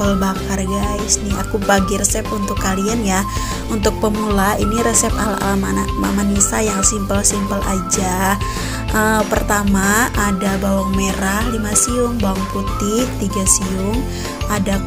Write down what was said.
apel bakar guys. Nih aku bagi resep untuk kalian ya. Untuk pemula ini resep ala ala mama Nisa yang simple-simple aja. Uh, pertama ada bawang merah 5 siung bawang putih 3 siung ada